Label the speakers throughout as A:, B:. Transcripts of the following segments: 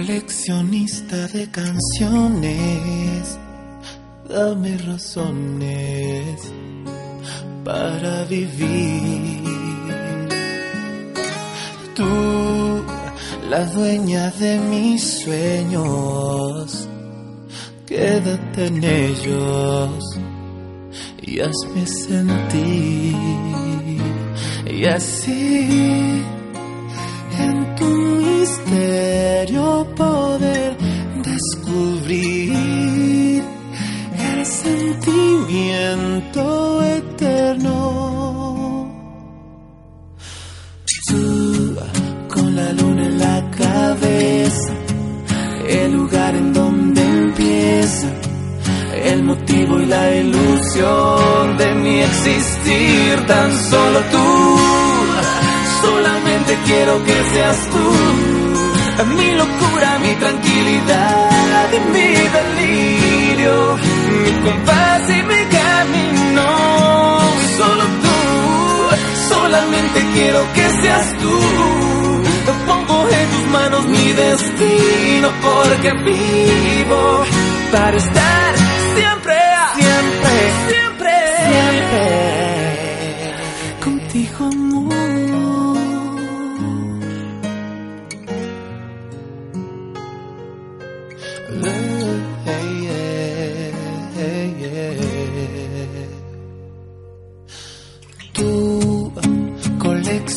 A: coleccionista de canciones, dame razones para vivir. Tú, la dueña de mis sueños, quédate en ellos y hazme sentir. Y así, sentimiento eterno. Tú, con la luna en la cabeza, el lugar en donde empieza el motivo y la ilusión de mi existir, tan solo tú. Solamente quiero que seas tú, mi locura, mi tranquilidad y mi delirio, compás y mi camino. Solo tú, solamente quiero que seas tú. Pongo en tus manos mi destino porque vivo para estar siempre, siempre, siempre, siempre contigo, amor.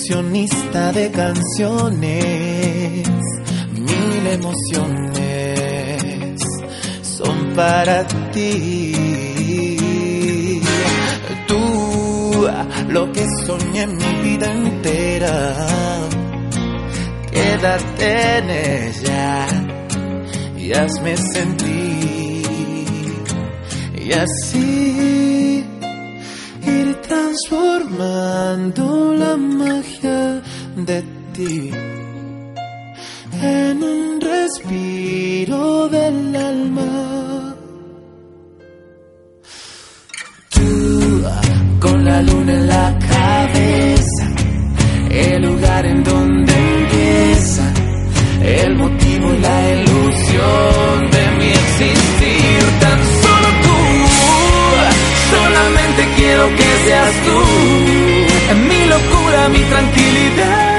A: Coleccionista de canciones, mil emociones son para ti. Tú, lo que soñé mi vida entera, quédate en ella y hazme sentir. Y así transformando la magia de ti en un respiro del alma. Tú con la luna en la mi tranquilidad.